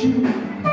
you.